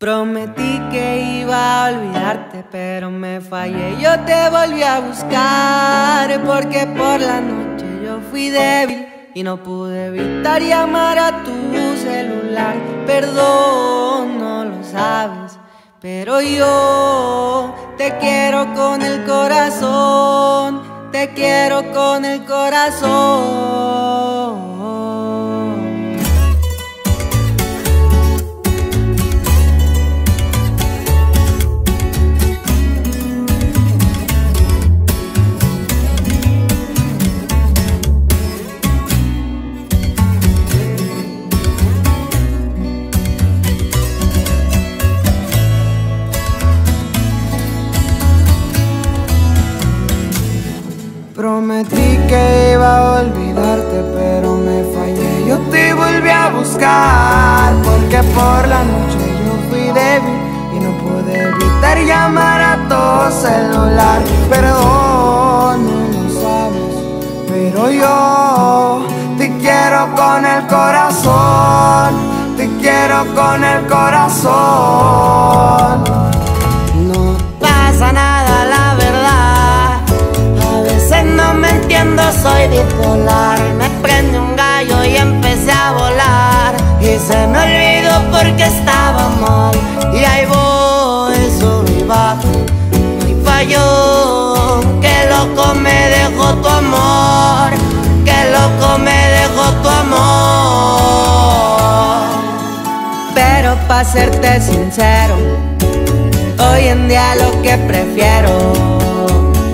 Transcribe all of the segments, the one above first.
Prometí que iba a olvidarte, pero me fallé. Yo te volví a buscar porque por la noche yo fui débil y no pude evitar llamar a tu celular. Perdón, no lo sabes, pero yo te quiero con el corazón, te quiero con el corazón. Prometí que iba a olvidarte, pero me fallé. Yo te volví a buscar, porque por la noche yo fui débil y no pude evitar llamar a tu celular. Perdón, no lo sabes, pero yo te quiero con el corazón, te quiero con el corazón. No pasa nada, soy bipolar. Me prende un gallo y empecé a volar. Y se me olvidó porque estaba mal. Y ahí voy, sube y bajo. No hay fallo. Que loco me dejó tu amor. Que loco me dejó tu amor. Pero para serte sincero. Hoy en día lo que prefiero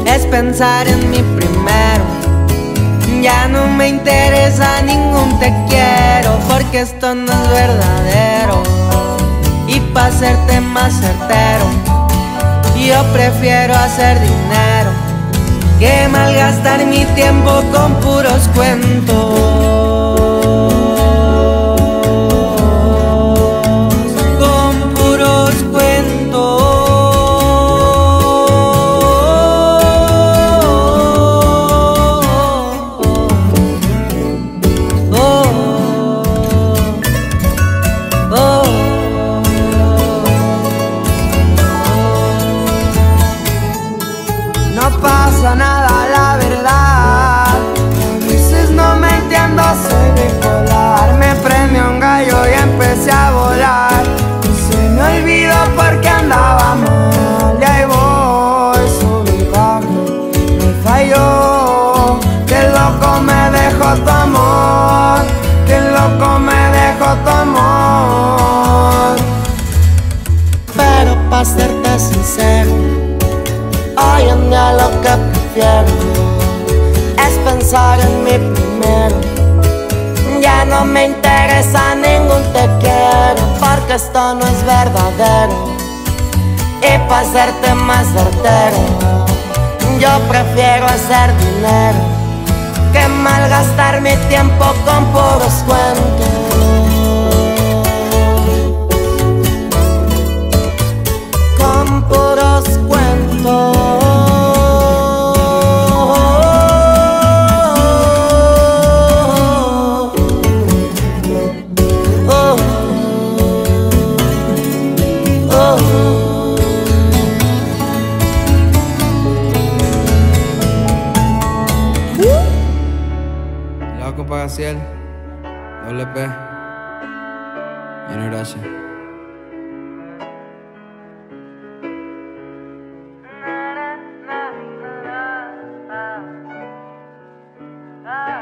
es pensar en mi. Ya no me interesa ningún te quiero porque esto no es verdadero. Y para serte más certero, yo prefiero hacer dinero que malgastar mi tiempo con puros cuentos. Tu amor. Qué loco me dejó tu amor. Pero para serte sincero, hoy en día lo que prefiero es pensar en mi primero. Ya no me interesa ningún te quiero, porque esto no es verdadero. Y para serte más certero, yo prefiero hacer dinero que malgastar mi tiempo con puros cuentos. La compa Gaciel, doble P, Generación. Ah.